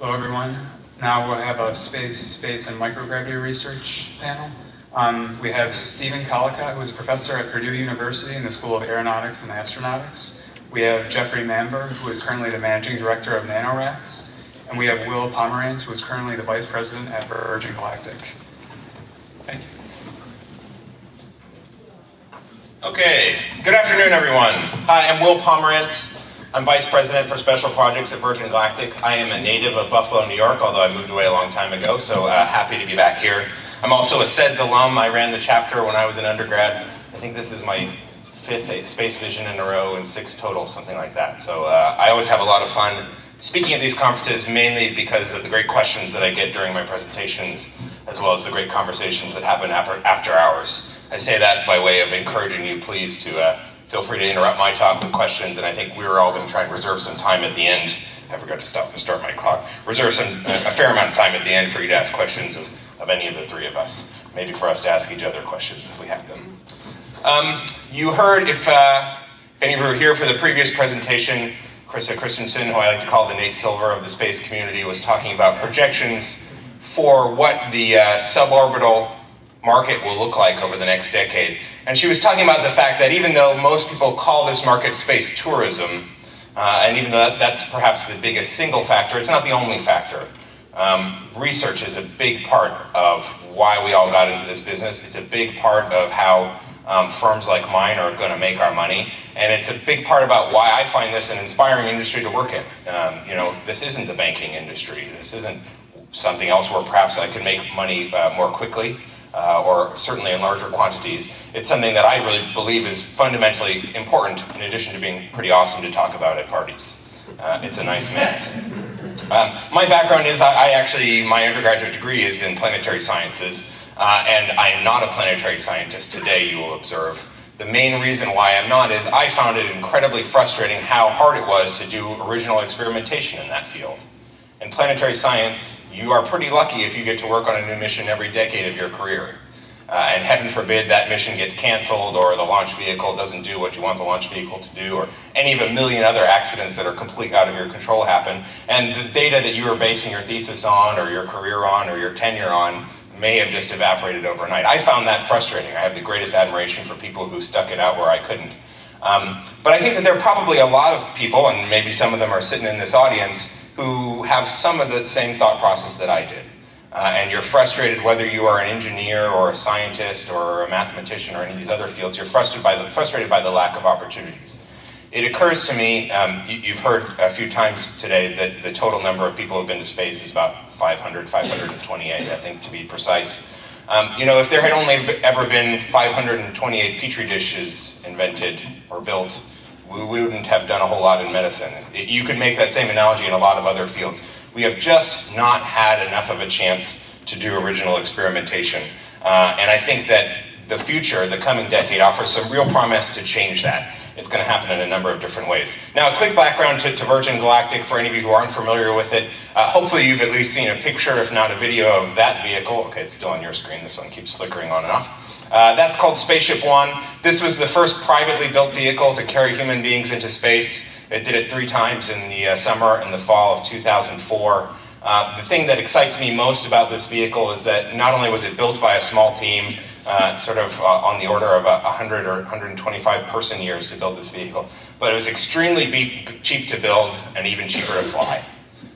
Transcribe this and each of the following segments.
Hello, everyone. Now we'll have a space, space and microgravity research panel. Um, we have Stephen Collicott, who is a professor at Purdue University in the School of Aeronautics and Astronautics. We have Jeffrey Manber, who is currently the managing director of NanoRacks. And we have Will Pomerantz, who is currently the vice president at Virgin Galactic. Thank you. Okay, good afternoon everyone. Hi, I'm Will Pomerantz. I'm Vice President for Special Projects at Virgin Galactic. I am a native of Buffalo, New York, although I moved away a long time ago, so uh, happy to be back here. I'm also a SEDS alum. I ran the chapter when I was an undergrad. I think this is my fifth SpaceVision in a row and six total, something like that. So uh, I always have a lot of fun speaking at these conferences, mainly because of the great questions that I get during my presentations, as well as the great conversations that happen after hours. I say that by way of encouraging you, please, to uh, feel free to interrupt my talk with questions, and I think we were all going to try and reserve some time at the end. I forgot to stop and start my clock. Reserve some, a fair amount of time at the end for you to ask questions of, of any of the three of us. Maybe for us to ask each other questions if we have them. Um, you heard, if, uh, any of you were here for the previous presentation, Carissa Christensen, who I like to call the Nate Silver of the space community, was talking about projections for what the uh, suborbital market will look like over the next decade. And she was talking about the fact that even though most people call this market space tourism, uh, and even though that's perhaps the biggest single factor, it's not the only factor. Um, research is a big part of why we all got into this business. It's a big part of how um, firms like mine are going to make our money. And it's a big part about why I find this an inspiring industry to work in. Um, you know, this isn't the banking industry. This isn't something else where perhaps I could make money uh, more quickly uh, or certainly in larger quantities. It's something that I really believe is fundamentally important in addition to being pretty awesome to talk about at parties. Uh, it's a nice mix. Um, my background is I, I, actually, my undergraduate degree is in planetary sciences, uh, and I am not a planetary scientist today, you will observe. The main reason why I'm not is I found it incredibly frustrating how hard it was to do original experimentation in that field. In planetary science, you are pretty lucky if you get to work on a new mission every decade of your career. Uh, and heaven forbid that mission gets canceled or the launch vehicle doesn't do what you want the launch vehicle to do or any of a million other accidents that are completely out of your control happen. And the data that you were basing your thesis on or your career on or your tenure on may have just evaporated overnight. I found that frustrating. I have the greatest admiration for people who stuck it out where I couldn't. Um, but I think that there are probably a lot of people, and maybe some of them are sitting in this audience, who have some of the same thought process that I did. Uh, and you're frustrated whether you are an engineer or a scientist or a mathematician or any of these other fields, you're frustrated by the, frustrated by the lack of opportunities. It occurs to me, um, you, have heard a few times today that the total number of people who have been to space is about 500, 528, I think to be precise. Um, you know, if there had only ever been 528 petri dishes invented or built, we wouldn't have done a whole lot in medicine. You could make that same analogy in a lot of other fields. We have just not had enough of a chance to do original experimentation. Uh, and I think that the future, the coming decade, offers some real promise to change that. It's going to happen in a number of different ways. Now, a quick background to, to Virgin Galactic for any of you who aren't familiar with it. Uh, hopefully you've at least seen a picture, if not a video of that vehicle. Okay, it's still on your screen. This one keeps flickering on and off. Uh, that's called Spaceship One. This was the first privately built vehicle to carry human beings into space. It did it three times in the uh, summer and the fall of 2004. Uh, the thing that excites me most about this vehicle is that not only was it built by a small team, uh, sort of uh, on the order of 100 or 125 person years to build this vehicle, but it was extremely cheap to build and even cheaper to fly.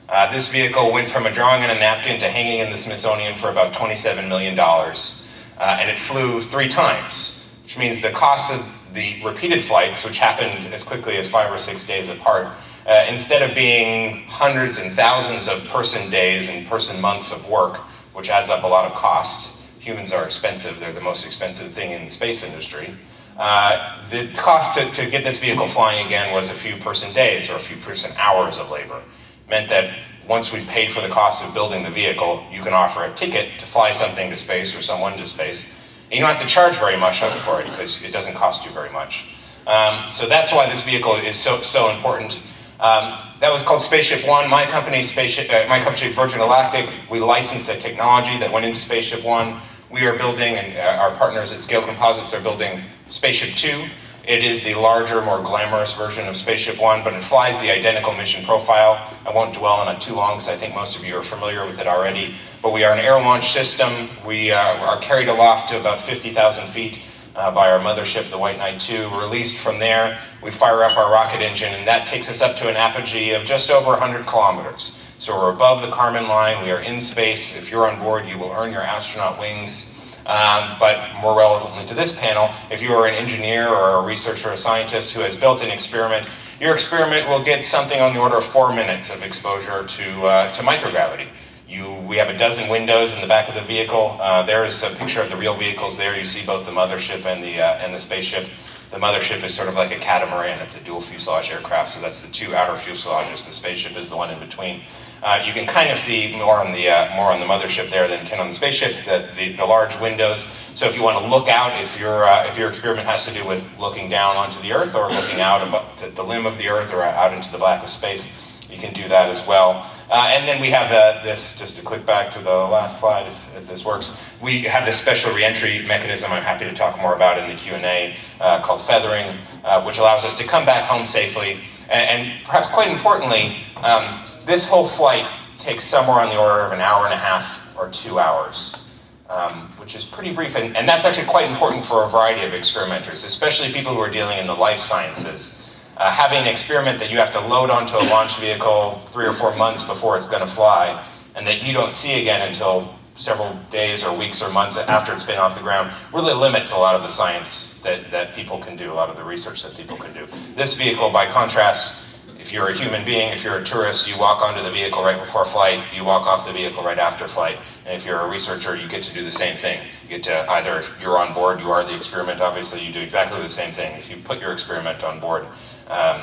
Uh, this vehicle went from a drawing on a napkin to hanging in the Smithsonian for about $27 million uh, and it flew three times, which means the cost of the repeated flights, which happened as quickly as five or six days apart, uh, instead of being hundreds and thousands of person days and person months of work, which adds up a lot of cost, humans are expensive, they're the most expensive thing in the space industry, uh, the cost to, to get this vehicle flying again was a few person days or a few person hours of labor. meant that once we've paid for the cost of building the vehicle, you can offer a ticket to fly something to space or someone to space. And you don't have to charge very much for it because it doesn't cost you very much. Um, so that's why this vehicle is so, so important. Um, that was called Spaceship One. My company, Spaceship, uh, my company, Virgin Galactic, we licensed the technology that went into Spaceship One. We are building, and uh, our partners at Scaled Composites are building Spaceship Two. It is the larger, more glamorous version of Spaceship One, but it flies the identical mission profile. I won't dwell on it too long because I think most of you are familiar with it already. But we are an air launch system. We uh, are carried aloft to about 50,000 feet uh, by our mothership, the White Knight 2. Released from there, we fire up our rocket engine, and that takes us up to an apogee of just over 100 kilometers. So we're above the Kármán line, we are in space. If you're on board, you will earn your astronaut wings. Um, but more relevantly to this panel, if you are an engineer or a researcher or a scientist who has built an experiment, your experiment will get something on the order of four minutes of exposure to, uh, to microgravity. You, we have a dozen windows in the back of the vehicle. Uh, there is a picture of the real vehicles there. You see both the mothership and the, uh, and the spaceship. The mothership is sort of like a catamaran. It's a dual fuselage aircraft, so that's the two outer fuselages. The spaceship is the one in between. Uh, you can kind of see more on the uh, more on the mothership there than can on the spaceship. The, the, the large windows. So if you want to look out, if your uh, if your experiment has to do with looking down onto the Earth or looking out to the limb of the Earth or out into the black of space, you can do that as well. Uh, and then we have uh, this, just to click back to the last slide, if, if this works, we have this special reentry mechanism I'm happy to talk more about in the Q&A uh, called feathering, uh, which allows us to come back home safely. And, and perhaps quite importantly, um, this whole flight takes somewhere on the order of an hour and a half or two hours. Um, which is pretty brief, and, and that's actually quite important for a variety of experimenters, especially people who are dealing in the life sciences. Uh, having an experiment that you have to load onto a launch vehicle three or four months before it's going to fly, and that you don't see again until several days or weeks or months after it's been off the ground, really limits a lot of the science that, that people can do, a lot of the research that people can do. This vehicle, by contrast, if you're a human being, if you're a tourist, you walk onto the vehicle right before flight, you walk off the vehicle right after flight. And if you're a researcher, you get to do the same thing. You get to either, if you're on board, you are the experiment, obviously, you do exactly the same thing. If you put your experiment on board, um,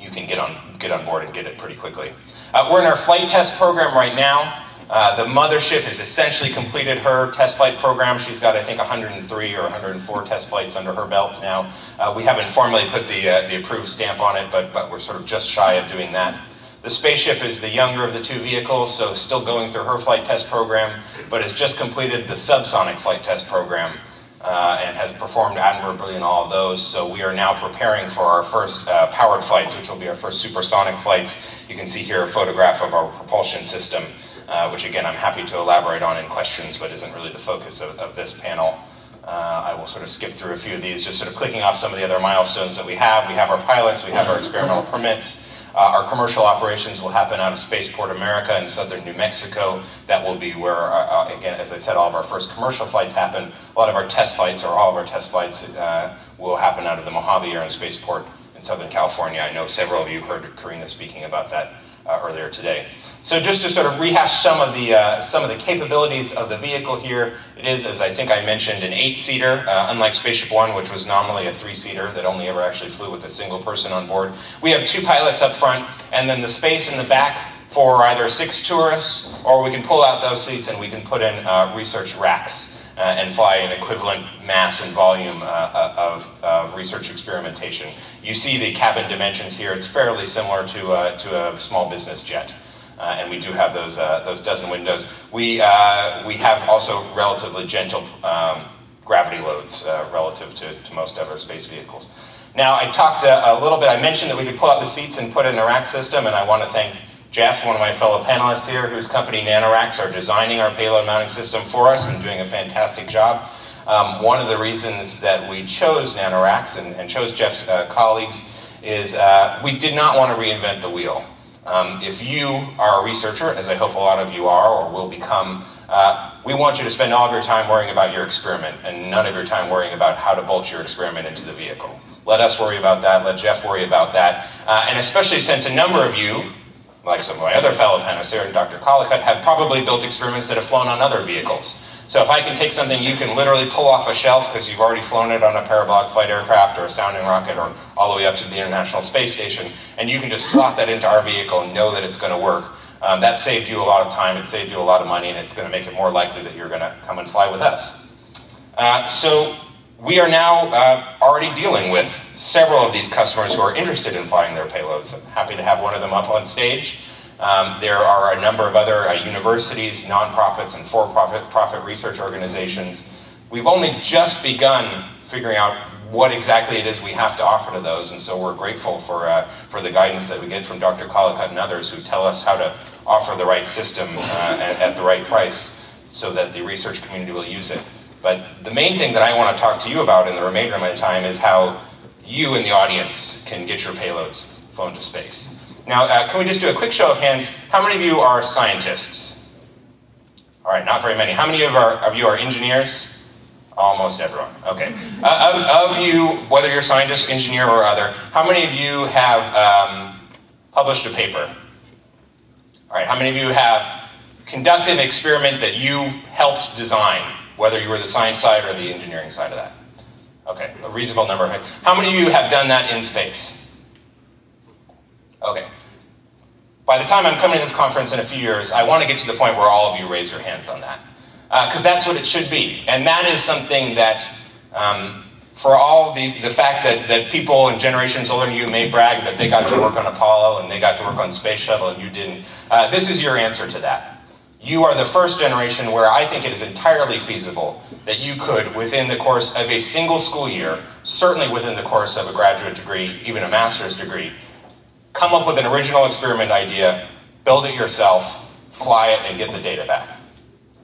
you can get on, get on board and get it pretty quickly. Uh, we're in our flight test program right now. Uh, the mothership has essentially completed her test flight program. She's got, I think, 103 or 104 test flights under her belt now. Uh, we haven't formally put the, uh, the approved stamp on it, but, but we're sort of just shy of doing that. The spaceship is the younger of the two vehicles, so still going through her flight test program, but has just completed the subsonic flight test program uh, and has performed admirably in all of those. So we are now preparing for our first uh, powered flights, which will be our first supersonic flights. You can see here a photograph of our propulsion system uh, which again I'm happy to elaborate on in questions, but isn't really the focus of, of this panel. Uh, I will sort of skip through a few of these, just sort of clicking off some of the other milestones that we have. We have our pilots, we have our experimental permits. Uh, our commercial operations will happen out of Spaceport America in southern New Mexico. That will be where, uh, uh, again, as I said, all of our first commercial flights happen. A lot of our test flights, or all of our test flights, uh, will happen out of the Mojave Air and Spaceport in Southern California. I know several of you heard Karina speaking about that uh, earlier today. So just to sort of rehash some of the uh, some of the capabilities of the vehicle here, it is, as I think I mentioned, an eight-seater, uh, unlike Spaceship One, which was nominally a three-seater that only ever actually flew with a single person on board. We have two pilots up front, and then the space in the back for either six tourists, or we can pull out those seats and we can put in uh, research racks. Uh, and fly an equivalent mass and volume uh, uh, of, of, research experimentation. You see the cabin dimensions here. It's fairly similar to, to a small business jet. Uh, and we do have those, uh, those dozen windows. We, uh, we have also relatively gentle um, gravity loads relative to, to most other space vehicles. Now, I talked a, a, little bit, I mentioned that we could pull out the seats and put in a rack system, and I want to thank Jeff, one of my fellow panelists here, whose company NanoRacks are designing our payload mounting system for us and doing a fantastic job. Um, one of the reasons that we chose NanoRacks and, and chose Jeff's uh, colleagues is uh, we did not want to reinvent the wheel. Um, if you are a researcher, as I hope a lot of you are or will become, uh, we want you to spend all of your time worrying about your experiment and none of your time worrying about how to bolt your experiment into the vehicle. Let us worry about that, let Jeff worry about that, uh, and especially since a number of you, like some of my other fellow here and Dr. Collicott, have probably built experiments that have flown on other vehicles. So if I can take something you can literally pull off a shelf because you've already flown it on a parabolic flight aircraft or a sounding rocket or all the way up to the International Space Station, and you can just slot that into our vehicle and know that it's going to work, um, that saved you a lot of time, it saved you a lot of money, and it's going to make it more likely that you're going to come and fly with us. Uh, so we are now uh, already dealing with several of these customers who are interested in flying their payloads. I'm happy to have one of them up on stage. Um, there are a number of other uh, universities, nonprofits, and for-profit profit research organizations. We've only just begun figuring out what exactly it is we have to offer to those. And so we're grateful for, uh, for the guidance that we get from Dr. Collicott and others who tell us how to offer the right system uh, at, at the right price so that the research community will use it. But the main thing that I want to talk to you about in the remainder of my time is how you in the audience can get your payloads flown to space. Now, uh, can we just do a quick show of hands? How many of you are scientists? All right, not very many. How many of, our, of you are engineers? Almost everyone. Okay. Uh, of, of, you, whether you're scientist, engineer, or other, how many of you have um, published a paper? All right. How many of you have conducted an experiment that you helped design, whether you were the science side or the engineering side of that? Okay, a reasonable number. How many of you have done that in space? Okay. By the time I'm coming to this conference in a few years, I want to get to the point where all of you raise your hands on that. Because uh, that's what it should be. And that is something that, um, for all the, the fact that, that people and generations older than you may brag that they got to work on Apollo and they got to work on Space Shuttle and you didn't, uh, this is your answer to that. You are the first generation where I think it is entirely feasible that you could, within the course of a single school year, certainly within the course of a graduate degree, even a master's degree, come up with an original experiment idea, build it yourself, fly it, and get the data back.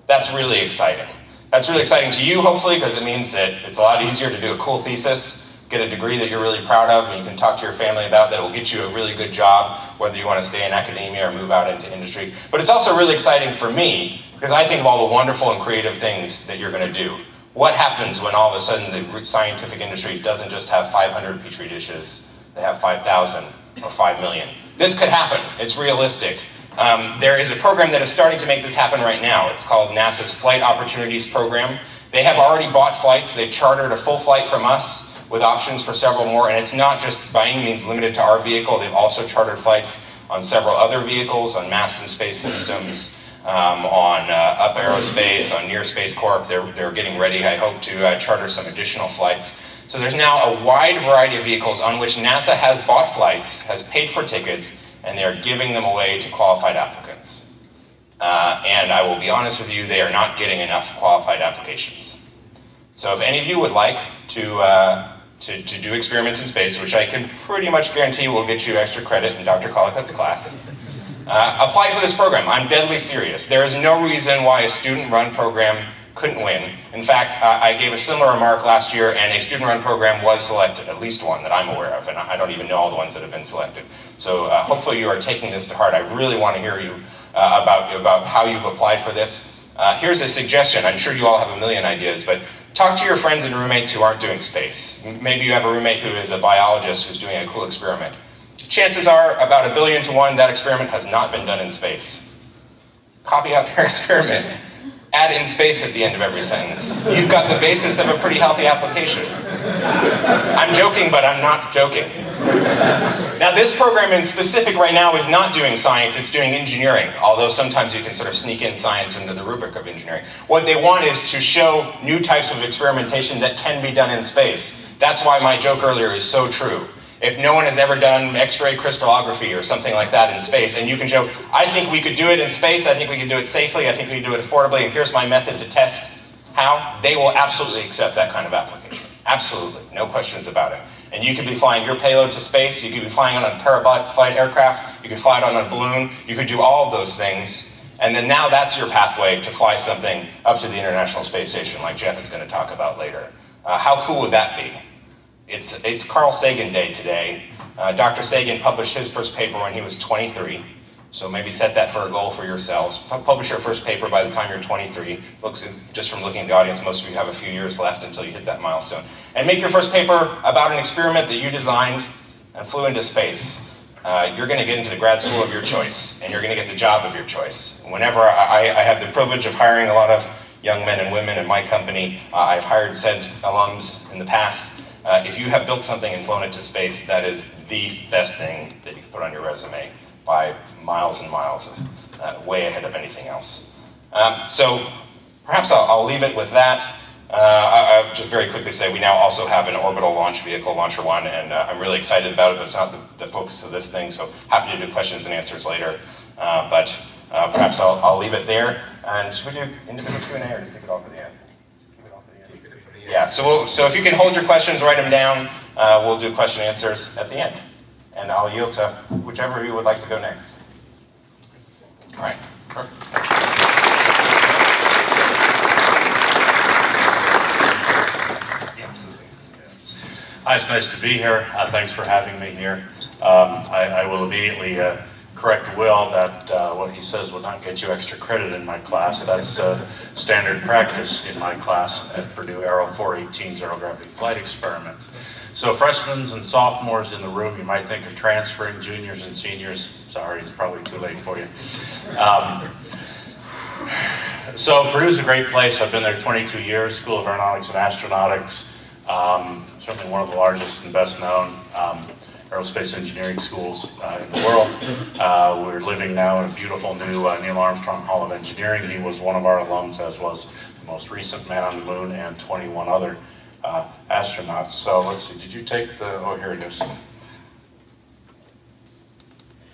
That's really exciting. That's really exciting to you, hopefully, because it means that it's a lot easier to do a cool thesis get a degree that you're really proud of and you can talk to your family about that will get you a really good job, whether you want to stay in academia or move out into industry. But it's also really exciting for me because I think of all the wonderful and creative things that you're going to do. What happens when all of a sudden the scientific industry doesn't just have 500 petri dishes, they have 5,000 or 5 million? This could happen. It's realistic. Um, there is a program that is starting to make this happen right now. It's called NASA's Flight Opportunities Program. They have already bought flights. They've chartered a full flight from us with options for several more. And it's not just by any means limited to our vehicle. They've also chartered flights on several other vehicles, on Masten Space Systems, um, on uh, Up Aerospace, on Near Space Corp. They're, they're getting ready, I hope, to uh, charter some additional flights. So there's now a wide variety of vehicles on which NASA has bought flights, has paid for tickets, and they're giving them away to qualified applicants. Uh, and I will be honest with you, they are not getting enough qualified applications. So if any of you would like to uh, to, to do experiments in space, which I can pretty much guarantee will get you extra credit in Dr. Collicott's class. Uh, apply for this program. I'm deadly serious. There is no reason why a student-run program couldn't win. In fact, uh, I gave a similar remark last year, and a student-run program was selected, at least one that I'm aware of, and I don't even know all the ones that have been selected. So uh, hopefully you are taking this to heart. I really want to hear you uh, about, about how you've applied for this. Uh, here's a suggestion. I'm sure you all have a million ideas, but talk to your friends and roommates who aren't doing space. Maybe you have a roommate who is a biologist who's doing a cool experiment. Chances are, about a billion to one, that experiment has not been done in space. Copy out their experiment. Add in space at the end of every sentence. You've got the basis of a pretty healthy application. I'm joking, but I'm not joking. Now this program in specific right now is not doing science, it's doing engineering, although sometimes you can sort of sneak in science into the rubric of engineering. What they want is to show new types of experimentation that can be done in space. That's why my joke earlier is so true. If no one has ever done X-ray crystallography or something like that in space, and you can show, I think we could do it in space, I think we could do it safely, I think we could do it affordably, and here's my method to test how, they will absolutely accept that kind of application. Absolutely, no questions about it. And you could be flying your payload to space, you could be flying on a parabolic flight aircraft, you could fly it on a balloon, you could do all of those things. And then now that's your pathway to fly something up to the International Space Station like Jeff is going to talk about later. Uh, how cool would that be? It's, it's Carl Sagan Day today. Uh, Dr. Sagan published his first paper when he was 23. So maybe set that for a goal for yourselves. Publish your first paper by the time you're 23. Looks just from looking at the audience, most of you have a few years left until you hit that milestone. And make your first paper about an experiment that you designed and flew into space. Uh, you're going to get into the grad school of your choice, and you're going to get the job of your choice. Whenever I, I have the privilege of hiring a lot of young men and women in my company, uh, I've hired SEDS alums in the past. Uh, if you have built something and flown it to space, that is the best thing that you can put on your resume by miles and miles, uh, way ahead of anything else. Um, so perhaps I'll, I'll, leave it with that. Uh, I, will just very quickly say we now also have an orbital launch vehicle, Launcher One, and uh, I'm really excited about it, but it's not the, the, focus of this thing, so happy to do questions and answers later. Uh, but uh, perhaps I'll, I'll, leave it there. And should we do individual Q&A or just keep it off at the end. Yeah, so, we'll, so if you can hold your questions, write them down, uh, we'll do question answers at the end. And I'll yield to whichever of you would like to go next. All right. Hi, it's nice to be here. Uh, thanks for having me here. Um, I, I, will immediately uh, correct Will that uh, what he says will not get you extra credit in my class. That's uh, standard practice in my class at Purdue Aero 418 Zero Gravity Flight Experiment. So freshmen and sophomores in the room, you might think of transferring, juniors and seniors, sorry, it's probably too late for you. Um, so Purdue's a great place. I've been there 22 years, School of Aeronautics and Astronautics. Um, certainly one of the largest and best known um, aerospace engineering schools uh, in the world. Uh, we're living now in a beautiful new uh, Neil Armstrong Hall of Engineering. He was one of our alums, as was the most recent man on the moon and 21 other uh, astronauts. So let's see, did you take the, oh, here it is.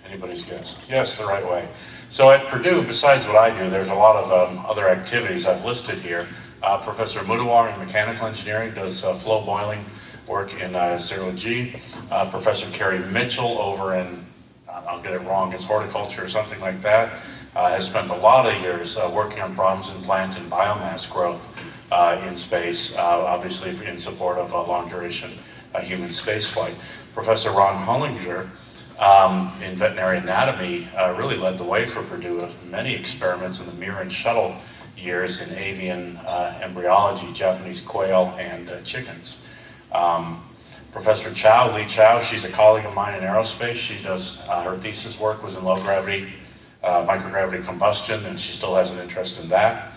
Anybody's guess? Yes, the right way. So at Purdue, besides what I do, there's a lot of um, other activities I've listed here. Uh, Professor Mudawar in mechanical engineering does uh, flow boiling work in uh, zero G. Uh, Professor Cary Mitchell over in, I'll get it wrong, it's horticulture or something like that, uh, has spent a lot of years uh, working on problems in plant and biomass growth uh, in space, uh, obviously in support of long duration human spaceflight. Professor Ron Hullinger um, in veterinary anatomy really led the way for Purdue with many experiments in the Mir and shuttle years in avian embryology, Japanese quail, and chickens. Um, Professor Qiao, Li Qiao, she's a colleague of mine in aerospace. She does, uh, her thesis work was in low gravity, uh, microgravity combustion, and she still has an interest in that.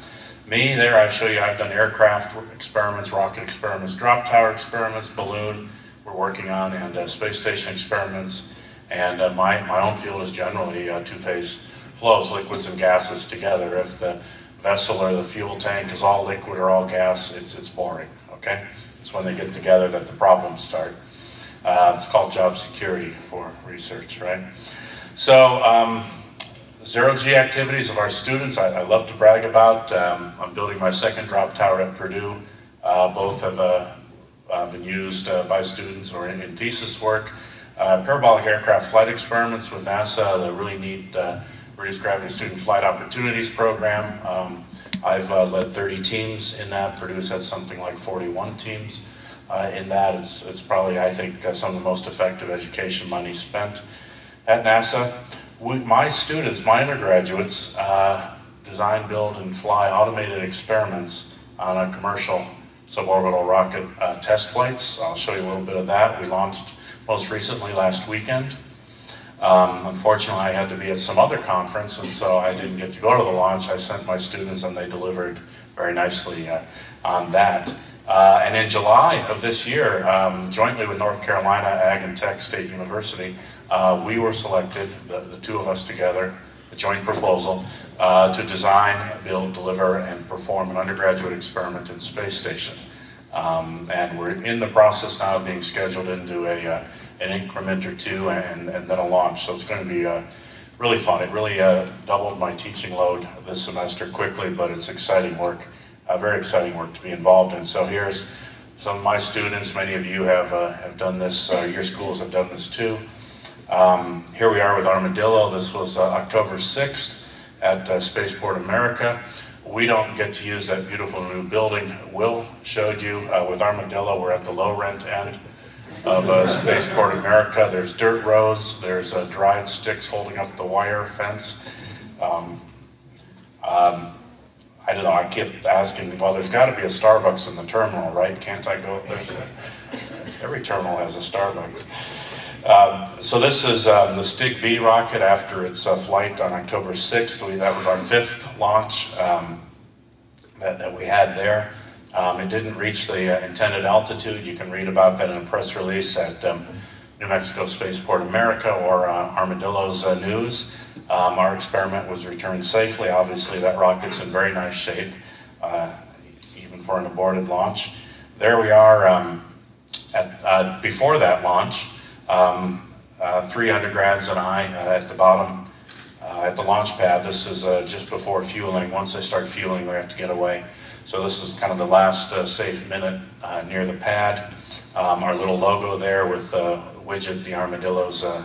Me, there I show you, I've done aircraft experiments, rocket experiments, drop tower experiments, balloon we're working on, and uh, space station experiments. And uh, my, my own field is generally uh, two-phase flows, liquids and gases together. If the vessel or the fuel tank is all liquid or all gas, it's, it's boring, okay? It's when they get together that the problems start. Uh, it's called job security for research, right? So, um, zero G activities of our students, I, I love to brag about. Um, I'm building my second drop tower at Purdue. Uh, both have uh, uh been used uh, by students or in, in thesis work. Uh, parabolic aircraft flight experiments with NASA, the really neat Reduced Gravity Student Flight Opportunities Program. Um, I've uh, led 30 teams in that. Purdue's had something like 41 teams uh, in that. It's, it's probably, I think, uh, some of the most effective education money spent at NASA. We, my students, my undergraduates, uh, design, build, and fly automated experiments on a commercial suborbital rocket uh, test flights. I'll show you a little bit of that. We launched most recently last weekend. Um, unfortunately, I had to be at some other conference, and so I didn't get to go to the launch. I sent my students, and they delivered very nicely uh, on that. Uh, and in July of this year, um, jointly with North Carolina Ag and Tech State University, uh, we were selected, the, the, two of us together, a joint proposal, uh, to design, build, deliver, and perform an undergraduate experiment in space station. Um, and we're in the process now of being scheduled into a uh, an increment or two and, and then a launch. So it's going to be uh, really fun. It really uh, doubled my teaching load this semester quickly, but it's exciting work, uh, very exciting work to be involved in. So here's some of my students. Many of you have, uh, have done this, uh, your schools have done this too. Um, here we are with Armadillo. This was uh, October 6th at Spaceport America. We don't get to use that beautiful new building Will showed you. with Armadillo, we're at the low rent end of uh, Spaceport America. There's dirt roads, there's uh, dried sticks holding up the wire fence. Um, um, I don't know, I kept asking, well, there's got to be a Starbucks in the terminal, right? Can't I go? There's every terminal has a Starbucks. Um, so this is um, the STIG B rocket after its uh, flight on October 6th. We, that was our fifth launch um, that, that we had there. Um, it didn't reach the uh, intended altitude. You can read about that in a press release at um, New Mexico Spaceport America or uh, Armadillo's uh, news. Um, our experiment was returned safely. Obviously, that rocket's in very nice shape, uh, even for an aborted launch. There we are um, at, uh, before that launch. Um, uh, three undergrads and I at the bottom at the launch pad. This is just before fueling. Once they start fueling, we have to get away. So this is kind of the last uh, safe minute uh, near the pad. Um, our little logo there with uh, widget, the armadillo's uh,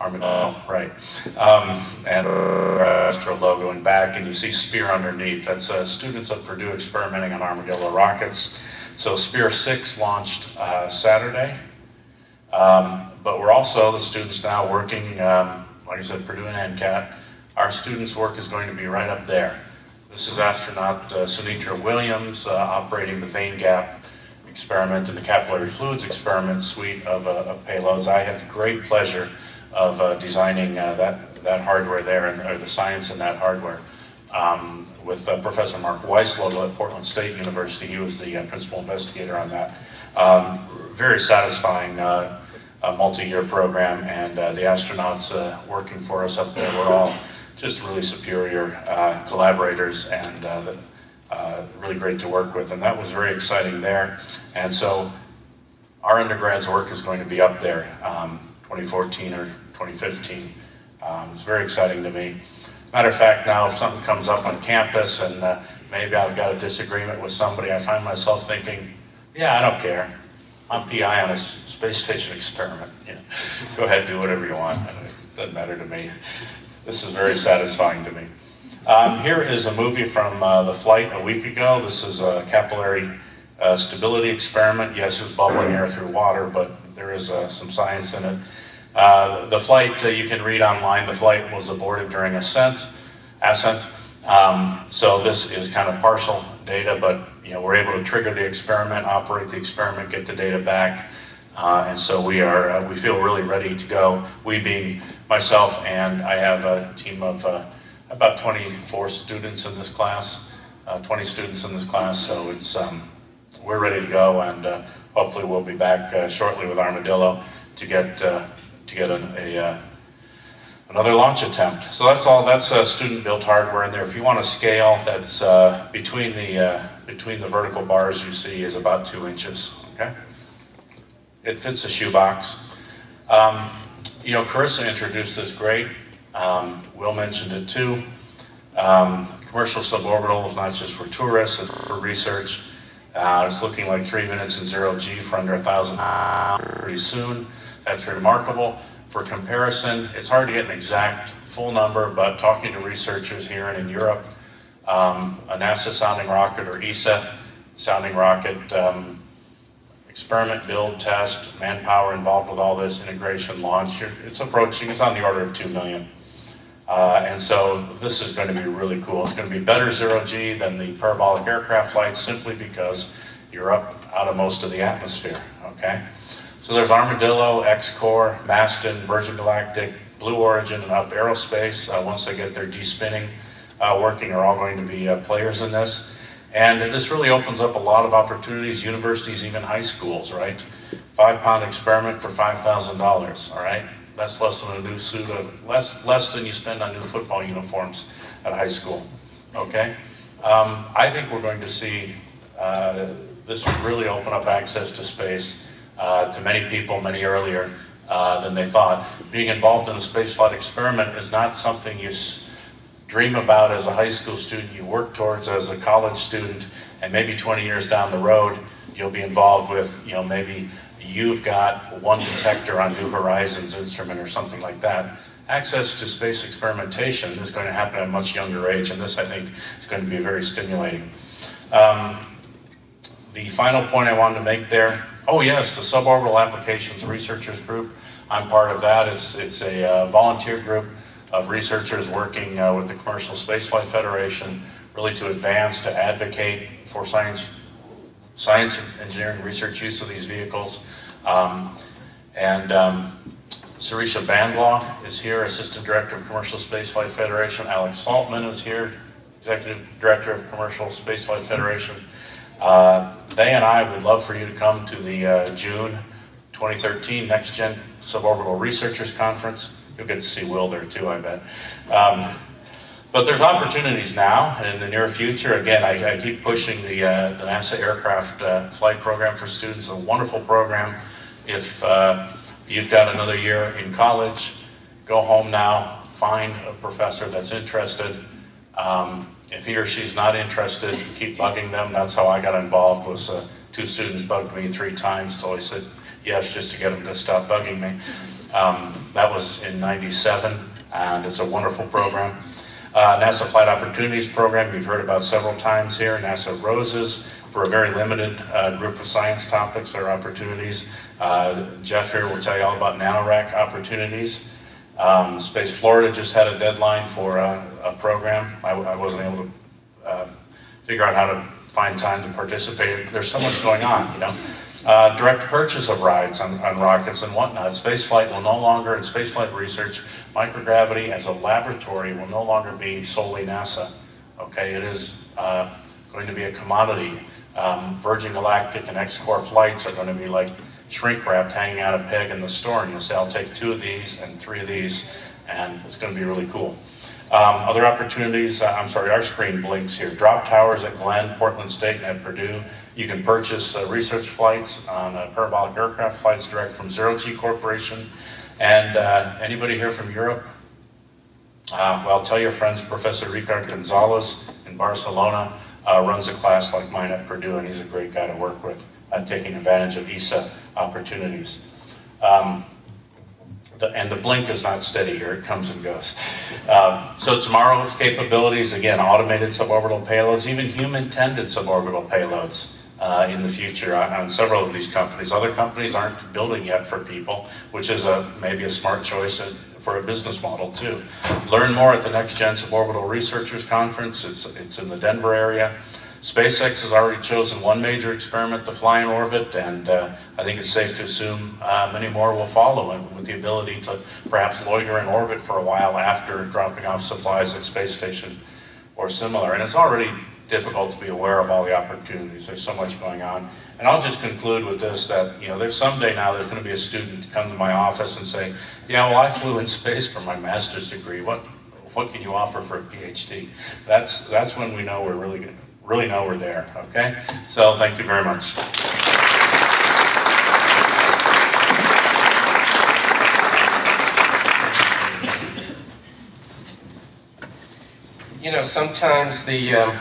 armadillo, right. Um, and our Astro logo in back, and you see Spear underneath. That's uh, students at Purdue experimenting on armadillo rockets. So Spear 6 launched uh, Saturday. Um, but we're also, the students now working, um, like I said, Purdue and NCAT. Our students' work is going to be right up there. This is astronaut uh, Sunita Williams uh, operating the vane gap experiment and the capillary fluids experiment suite of, uh, of payloads. I had the great pleasure of uh, designing uh, that, that hardware there, and, or the science in that hardware, um, with uh, Professor Mark Weislogel at Portland State University. He was the principal investigator on that. Um, very satisfying multi-year program, and the astronauts working for us up there were all just really superior uh, collaborators and uh, uh, really great to work with. And that was very exciting there. And so our undergrad's work is going to be up there, um, 2014 or 2015. Um, it's very exciting to me. Matter of fact, now if something comes up on campus and uh, maybe I've got a disagreement with somebody, I find myself thinking, yeah, I don't care. I'm PI on a space station experiment. Go ahead, do whatever you want. It doesn't matter to me. This is very satisfying to me. Um, here is a movie from uh, the flight a week ago. This is a capillary uh, stability experiment. Yes, it's bubbling air through water, but there is uh, some science in it. Uh, the flight, uh, you can read online, the flight was aborted during ascent. ascent. Um, so this is kind of partial data, but you know we're able to trigger the experiment, operate the experiment, get the data back. Uh, and so we are, uh, we feel really ready to go. We being myself and I have a team of uh, about 24 students in this class, uh, 20 students in this class, so it's, um, we're ready to go and uh, hopefully we'll be back uh, shortly with Armadillo to get, to get an, a, another launch attempt. So that's all, that's student-built hardware in there. If you want to scale, that's between, the, between the vertical bars you see is about two inches, okay? It fits a shoebox. Um, you know, Carissa introduced this great. Um, Will mentioned it too. Um, commercial suborbital is not just for tourists, it's for research. Uh, it's looking like three minutes in zero G for under a thousand pretty soon. That's remarkable. For comparison, it's hard to get an exact full number, but talking to researchers here and in Europe, um, a NASA sounding rocket or ESA sounding rocket um, experiment, build, test, manpower involved with all this, integration, launch, it's approaching, it's on the order of 2 million. Uh, and so this is going to be really cool. It's going to be better zero G than the parabolic aircraft flights simply because you're up out of most of the atmosphere, okay? So there's Armadillo, XCOR, Masten, Virgin Galactic, Blue Origin, and Up Aerospace. Uh, once they get their despinning uh, working, are all going to be uh, players in this. And this really opens up a lot of opportunities, universities, even high schools, right? Five pound experiment for $5,000, all right? That's less than a new suit of, less, less than you spend on new football uniforms at high school, okay? Um, I think we're going to see uh, this really open up access to space uh, to many people many earlier uh, than they thought. Being involved in a spaceflight experiment is not something you dream about as a high school student, you work towards as a college student, and maybe 20 years down the road, you'll be involved with, you know, maybe you've got one detector on New Horizons instrument or something like that. Access to space experimentation is going to happen at a much younger age, and this, I think, is going to be very stimulating. Um, the final point I wanted to make there, oh yes, the Suborbital Applications Researchers Group. I'm part of that. It's, it's a uh, volunteer group of researchers working uh, with the Commercial Spaceflight Federation, really to advance, to advocate for science, science engineering research use of these vehicles. Um, and um, Sirisha Bandla is here, Assistant Director of Commercial Spaceflight Federation. Alex Saltman is here, Executive Director of Commercial Spaceflight Federation. Uh, they and I would love for you to come to the uh, June 2013 Next Gen Suborbital Researchers Conference. You'll get to see Will there too, I bet. Um, but there's opportunities now and in the near future. Again, I, I keep pushing the, uh, the NASA aircraft uh, flight program for students, a wonderful program. If uh, you've got another year in college, go home now, find a professor that's interested. Um, if he or she's not interested, keep bugging them. That's how I got involved. Was uh, two students bugged me three times till I said yes, just to get them to stop bugging me. Um, that was in '97, and it's a wonderful program. Uh, NASA Flight Opportunities Program, you've heard about several times here. NASA ROSES, for a very limited uh, group of science topics or opportunities. Uh, Jeff here will tell you all about NanoRack opportunities. Um, Space Florida just had a deadline for a, a program. I, I, wasn't able to uh, figure out how to find time to participate. There's so much going on, you know. Uh, direct purchase of rides on, on rockets and whatnot. Spaceflight will no longer, in spaceflight research, microgravity as a laboratory will no longer be solely NASA. Okay, it is uh, going to be a commodity. Um, Virgin Galactic and XCOR flights are going to be like shrink wrapped hanging out a peg in the store, and you'll say, I'll take two of these and three of these, and it's going to be really cool. Um, other opportunities, uh, I'm sorry, our screen blinks here. Drop towers at Glenn, Portland State, and at Purdue. You can purchase uh, research flights on uh, parabolic aircraft flights direct from Zero G Corporation. And uh, anybody here from Europe? Uh, well, tell your friends, Professor Ricard Gonzalez in Barcelona uh, runs a class like mine at Purdue, and he's a great guy to work with, taking advantage of ESA opportunities. Um, and the blink is not steady here, it comes and goes. Um, so tomorrow's capabilities, again, automated suborbital payloads, even human-tended suborbital payloads uh, in the future on, on, several of these companies. Other companies aren't building yet for people, which is a maybe a smart choice for a business model too. Learn more at the Next Gen Suborbital Researchers Conference. It's, it's in the Denver area. SpaceX has already chosen one major experiment to fly in orbit, and uh, I think it's safe to assume uh, many more will follow, and with the ability to perhaps loiter in orbit for a while after dropping off supplies at space station or similar. And it's already difficult to be aware of all the opportunities. There's so much going on. And I'll just conclude with this, that, you know, there's someday now there's going to be a student come to my office and say, yeah, well, I flew in space for my master's degree. What, what can you offer for a PhD? That's, that's when we know we're really good really know we're there, okay? So thank you very much. You know, sometimes the, um,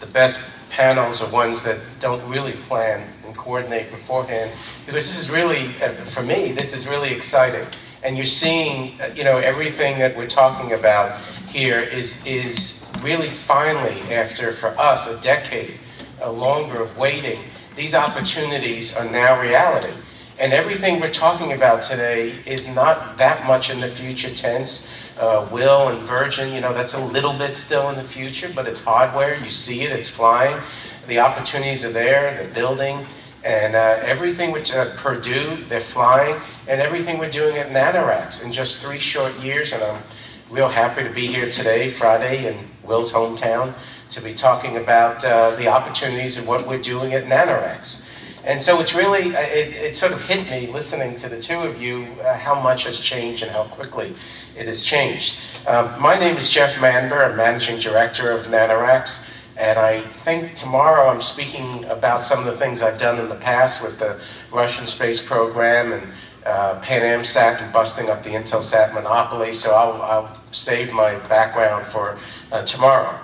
the best panels are ones that don't really plan and coordinate beforehand, because this is really, uh, for me, this is really exciting. And you're seeing, uh, you know, everything that we're talking about here is, is really finally, after for us a decade a longer of waiting, these opportunities are now reality. And everything we're talking about today is not that much in the future tense. Uh, Will and Virgin, you know, that's a little bit still in the future, but it's hardware. You see it, it's flying. The opportunities are there, the building, and uh, everything with uh, Purdue, they're flying, and everything we're doing at NanoRacks in just three short years. And I'm real happy to be here today, Friday, in Will's hometown, to be talking about uh, the opportunities and what we're doing at NanoRacks. And so it's really, uh, it, it, sort of hit me listening to the two of you uh, how much has changed and how quickly it has changed. Um, my name is Jeff Manber, I'm Managing Director of NanoRacks. And I think tomorrow I'm speaking about some of the things I've done in the past with the Russian space program and uh, PanAmSat and busting up the Intel Intelsat monopoly, so I'll, I'll save my background for uh, tomorrow.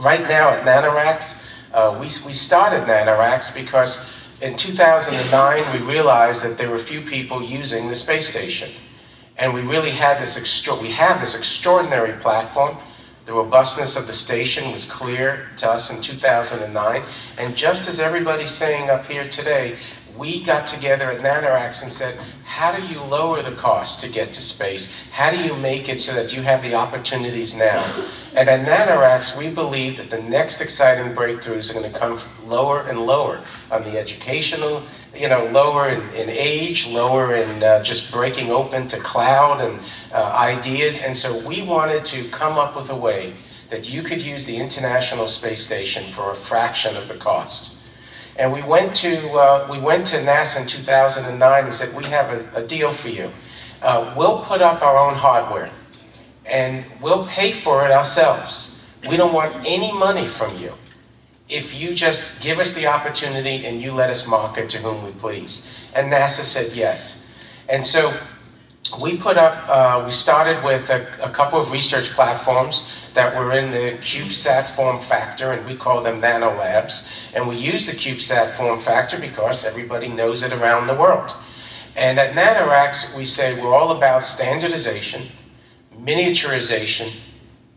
Right now at NanoRacks, uh, we, we started NanoRacks because in 2009 we realized that there were few people using the space station. And we really had this, extra we have this extraordinary platform. The robustness of the station was clear to us in 2009. And just as everybody's saying up here today, we got together at NanoRacks and said, how do you lower the cost to get to space? How do you make it so that you have the opportunities now? And at NanoRacks, we believe that the next exciting breakthroughs are going to come lower and lower on the educational, you know, lower in, in age, lower in uh, just breaking open to cloud and uh, ideas. And so we wanted to come up with a way that you could use the International Space Station for a fraction of the cost. And we went to, uh, we went to NASA in 2009 and said, we have a, a deal for you. Uh, we'll put up our own hardware and we'll pay for it ourselves. We don't want any money from you if you just give us the opportunity and you let us market to whom we please. And NASA said yes. And so we put up, uh, we started with a, a, couple of research platforms that were in the CubeSat form factor, and we call them nanolabs. And we use the CubeSat form factor because everybody knows it around the world. And at NanoRacks, we say we're all about standardization, miniaturization,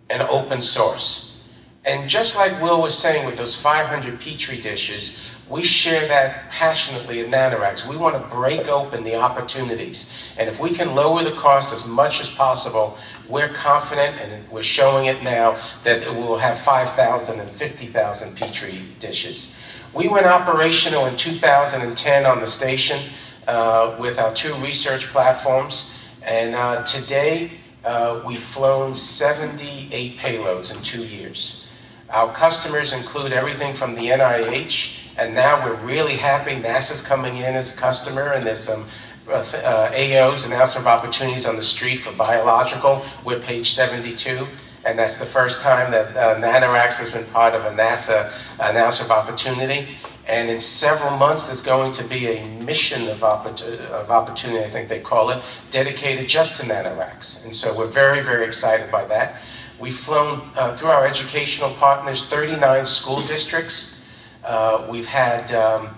and open source. And just like Will was saying with those 500 Petri dishes, we share that passionately at NanoRacks. We want to break open the opportunities. And if we can lower the cost as much as possible, we're confident, and we're showing it now, that we'll have 5,000 and 50,000 Petri dishes. We went operational in 2010 on the station uh, with our two research platforms. And uh, today, uh, we've flown 78 payloads in two years. Our customers include everything from the NIH, and now we're really happy NASA's coming in as a customer, and there's some uh, uh, AOs, announcement of opportunities on the street for biological. We're page 72, and that's the first time that uh, NanoRacks has been part of a NASA announcement of opportunity. And in several months, there's going to be a mission of, of opportunity, I think they call it, dedicated just to NanoRacks. And so we're very, very excited by that. We've flown uh, through our educational partners 39 school districts. Uh, we've had um,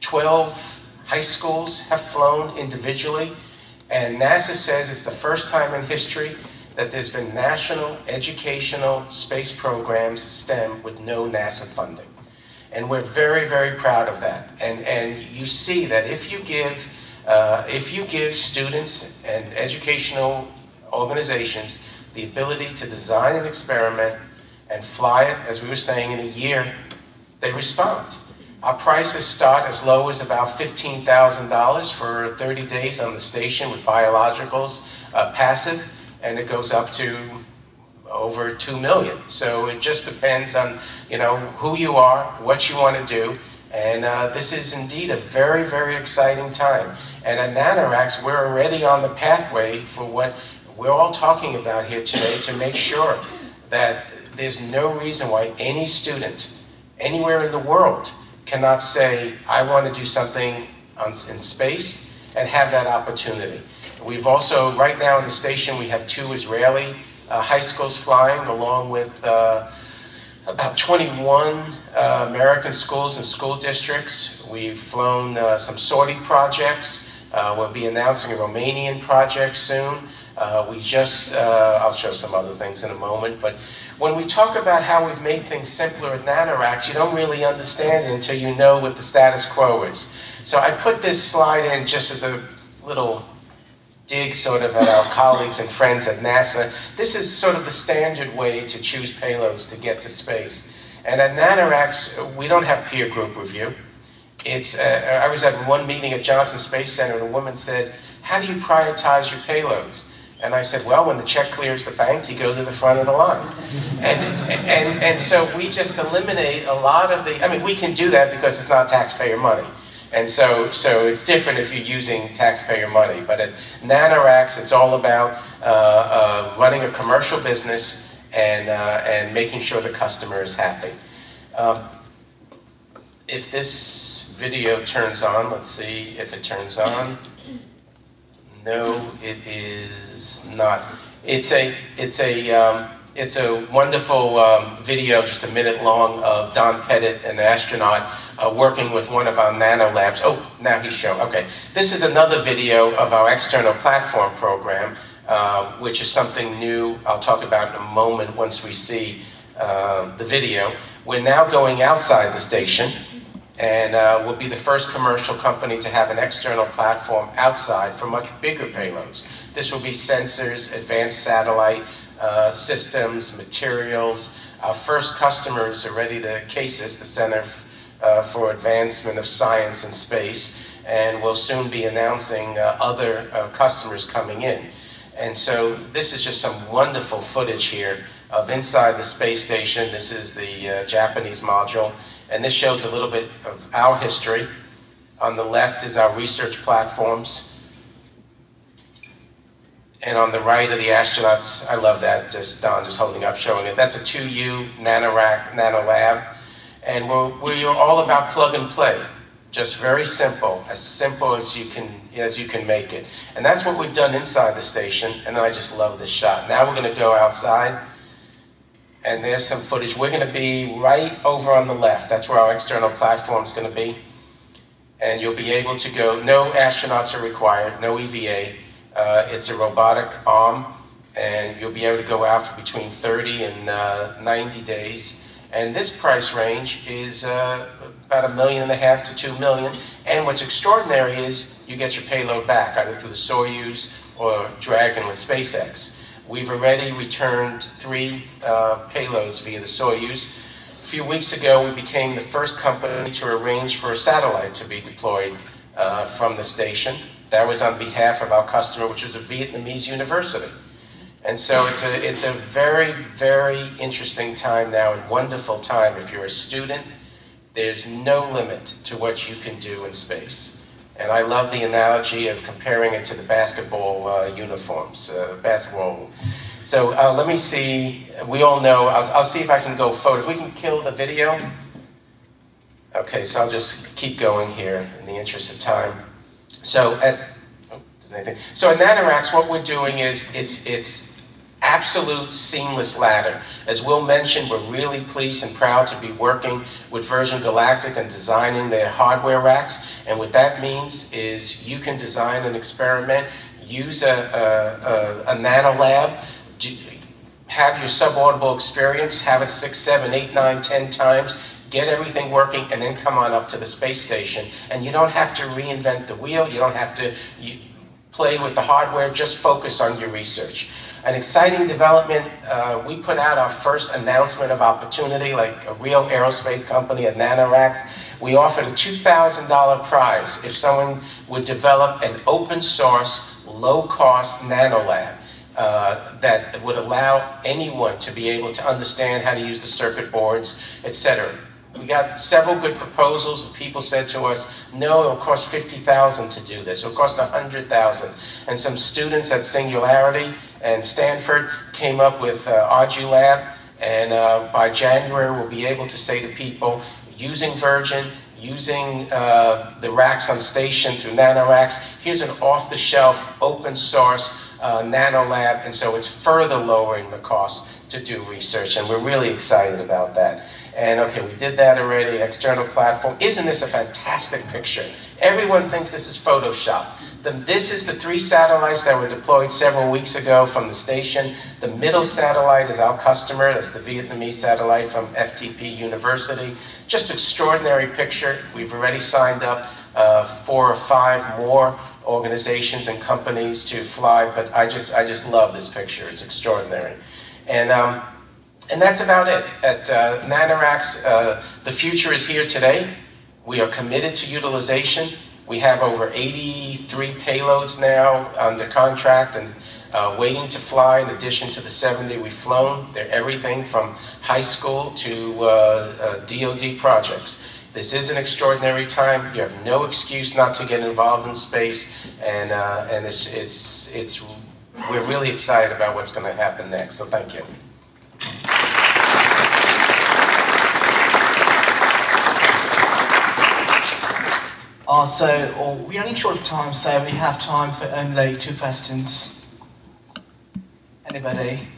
12 high schools have flown individually. And NASA says it's the first time in history that there's been national educational space programs, STEM, with no NASA funding. And we're very, very proud of that. And, and you see that if you give, uh, if you give students and educational organizations the ability to design an experiment and fly it, as we were saying, in a year, they respond. Our prices start as low as about $15,000 for 30 days on the station with biologicals, uh, passive, and it goes up to over 2 million. So it just depends on, you know, who you are, what you want to do. And uh, this is indeed a very, very exciting time. And at NanoRacks, we're already on the pathway for what we're all talking about here today to make sure that there's no reason why any student anywhere in the world cannot say, I want to do something on, in space and have that opportunity. We've also, right now in the station, we have two Israeli uh, high schools flying, along with uh, about 21 uh, American schools and school districts. We've flown uh, some Saudi projects. Uh, we'll be announcing a Romanian project soon. Uh, we just, I'll show some other things in a moment, but when we talk about how we've made things simpler at NanoRacks, you don't really understand it until you know what the status quo is. So I put this slide in just as a little dig sort of at our colleagues and friends at NASA. This is sort of the standard way to choose payloads to get to space. And at NanoRacks, we don't have peer group review. It's, uh, I was at one meeting at Johnson Space Center and a woman said, how do you prioritize your payloads? And I said, well, when the check clears the bank, you go to the front of the line. And, and, and so we just eliminate a lot of the, I mean, we can do that because it's not taxpayer money. And so, so it's different if you're using taxpayer money. But at NanoRacks, it's all about uh, uh, running a commercial business and, uh, and making sure the customer is happy. Um, if this video turns on, let's see if it turns on. No, it is not. It's a, it's a, um, it's a wonderful um, video, just a minute long, of Don Pettit, an astronaut, uh, working with one of our nano labs. Oh, now he's showing. Okay, this is another video of our external platform program, uh, which is something new. I'll talk about in a moment once we see uh, the video. We're now going outside the station, and uh, we'll be the first commercial company to have an external platform outside for much bigger payloads. This will be sensors, advanced satellite, uh, systems, materials. Our first customers are ready to CASIS, the Center uh, for Advancement of Science and Space, and we'll soon be announcing uh, other uh, customers coming in. And so this is just some wonderful footage here of inside the space station. This is the uh, Japanese module, and this shows a little bit of our history. On the left is our research platforms. And on the right are the astronauts. I love that, just Don just holding up, showing it. That's a 2U NanoRack, NanoLab. And we're, we're all about plug and play. Just very simple, as simple as you can as you can make it. And that's what we've done inside the station, and I just love this shot. Now we're gonna go outside, and there's some footage. We're gonna be right over on the left. That's where our external platform is gonna be. And you'll be able to go, no astronauts are required, no EVA. Uh, it's a robotic arm, and you'll be able to go out for between 30 and uh, 90 days. And this price range is uh, about a million and a half to two million. And what's extraordinary is you get your payload back, either through the Soyuz or Dragon with SpaceX. We've already returned three uh, payloads via the Soyuz. A few weeks ago, we became the first company to arrange for a satellite to be deployed uh, from the station. That was on behalf of our customer, which was a Vietnamese university. And so it's a, it's a very, very interesting time now and wonderful time. If you're a student, there's no limit to what you can do in space. And I love the analogy of comparing it to the basketball uh, uniforms, uh, basketball. So uh, let me see, we all know, I'll, I'll see if I can go forward. If we can kill the video. Okay, so I'll just keep going here in the interest of time. So at, oh, does anything? So at NanoRacks, what we're doing is it's it's absolute seamless ladder. As Will mentioned, we're really pleased and proud to be working with Virgin Galactic and designing their hardware racks. And what that means is you can design an experiment, use a, a, a, a nano lab, have your suborbital experience, have it six, seven, eight, nine, ten times, get everything working, and then come on up to the space station. And you don't have to reinvent the wheel. You don't have to you, play with the hardware. Just focus on your research. An exciting development, uh, we put out our first announcement of opportunity, like a real aerospace company at NanoRacks. We offered a $2,000 prize if someone would develop an open source, low cost nanolab. Uh, that would allow anyone to be able to understand how to use the circuit boards, etc. We got several good proposals. People said to us, no, it'll cost 50000 to do this. It'll cost 100000 And some students at Singularity and Stanford came up with uh, Arduino. And uh, by January, we'll be able to say to people, using Virgin, using uh, the racks on station through NanoRacks, here's an off-the-shelf, open source uh, nano lab. And so it's further lowering the cost to do research. And we're really excited about that. And okay, we did that already, external platform. Isn't this a fantastic picture? Everyone thinks this is Photoshop. The, this is the three satellites that were deployed several weeks ago from the station. The middle satellite is our customer. That's the Vietnamese satellite from FTP University. Just extraordinary picture. We've already signed up uh, four or five more organizations and companies to fly, but I just, I just love this picture. It's extraordinary. And um, and that's about it. At uh, NanoRacks, uh, the future is here today. We are committed to utilization. We have over 83 payloads now under contract and uh, waiting to fly in addition to the 70 we've flown. They're everything from high school to DoD uh, uh, projects. This is an extraordinary time. You have no excuse not to get involved in space, and, uh, and it's, it's, it's, we're really excited about what's going to happen next, so thank you. Uh, so oh, we're running short of time, so we have time for only two questions. Anybody?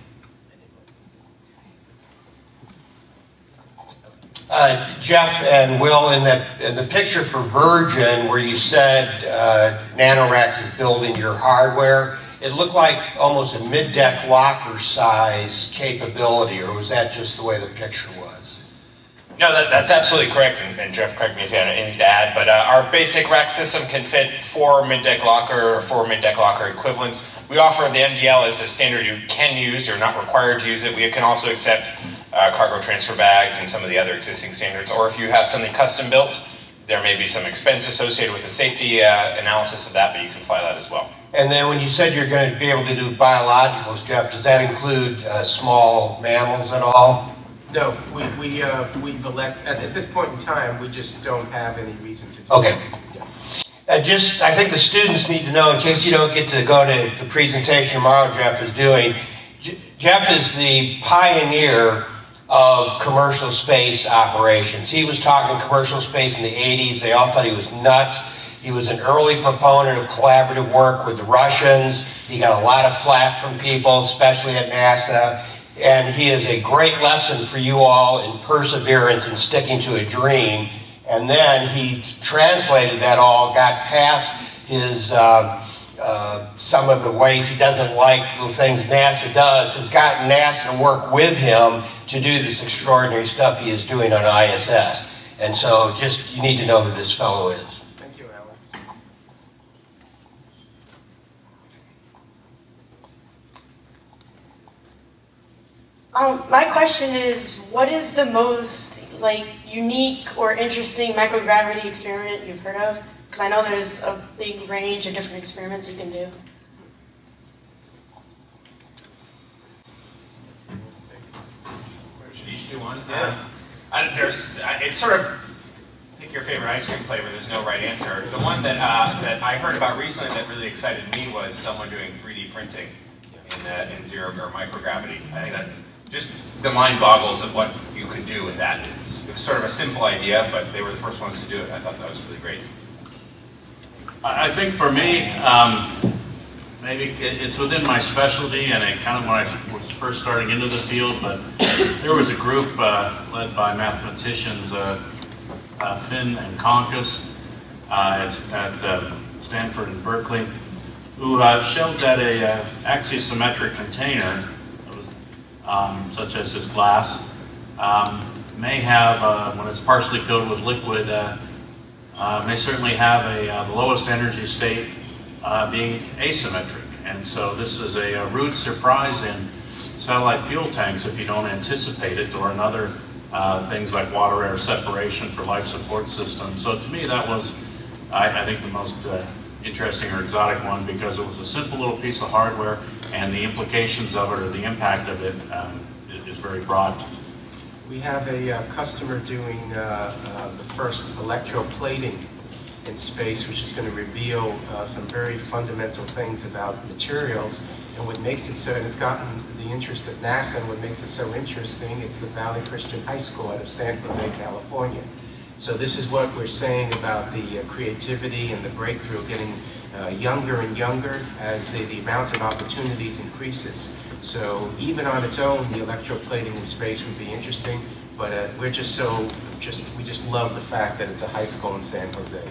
Uh, Jeff and Will, in the, in the picture for Virgin, where you said uh, NanoRacks is building your hardware, it looked like almost a mid-deck locker size capability, or was that just the way the picture was? No, that, that's absolutely correct, and, and, Jeff, correct me if you have anything to add, but uh, our basic rack system can fit four mid-deck locker or four mid-deck locker equivalents. We offer the MDL as a standard you can use, you're not required to use it. We can also accept uh, cargo transfer bags and some of the other existing standards, or if you have something custom built, there may be some expense associated with the safety uh, analysis of that, but you can fly that as well. And then when you said you're going to be able to do biologicals, Jeff, does that include uh, small mammals at all? No, we, we, uh, we've elect, at, at, this point in time, we just don't have any reason to do Okay. Yeah. Uh, just, I think the students need to know, in case you don't get to go to the presentation tomorrow Jeff is doing, J Jeff is the pioneer of commercial space operations. He was talking commercial space in the 80s. They all thought he was nuts. He was an early proponent of collaborative work with the Russians. He got a lot of flack from people, especially at NASA. And he is a great lesson for you all in perseverance and sticking to a dream. And then he translated that all, got past his uh, uh, some of the ways he doesn't like the things NASA does, has gotten NASA to work with him to do this extraordinary stuff he is doing on ISS. And so just, you need to know who this fellow is. Thank you, Alan. Um, my question is, what is the most like unique or interesting microgravity experiment you've heard of? Because I know there's a big range of different experiments you can do. Should each do one? Yeah. There's, it's sort of, pick your favorite ice cream flavor, there's no right answer. The one that, uh, that I heard about recently that really excited me was someone doing 3D printing in, uh, in zero or microgravity. I think that just the mind boggles of what you could do with that. It's, it was sort of a simple idea, but they were the first ones to do it. I thought that was really great. I think for me, um, maybe it's within my specialty and it kind of when I was first starting into the field, but there was a group uh, led by mathematicians, uh, uh, Finn and Concus, uh, at, at uh, Stanford and Berkeley, who uh, showed that a uh, axisymmetric container, um, such as this glass, um, may have, uh, when it's partially filled with liquid, uh, uh, may certainly have a uh, the lowest energy state uh, being asymmetric. And so this is a, a rude surprise in satellite fuel tanks if you don't anticipate it or in other uh, things like water air separation for life support systems. So to me that was, I, I think, the most interesting or exotic one because it was a simple little piece of hardware and the implications of it or the impact of it um, is, very broad. We have a uh, customer doing uh, uh, the first electroplating in space, which is going to reveal uh, some very fundamental things about materials. And what makes it so, and it's gotten the interest of NASA, and what makes it so interesting, it's the Valley Christian High School out of San Jose, California. So this is what we're saying about the uh, creativity and the breakthrough getting uh, younger and younger as the, the amount of opportunities increases. So even on its own, the electroplating in space would be interesting, but uh, we're just so, just we just love the fact that it's a high school in San Jose.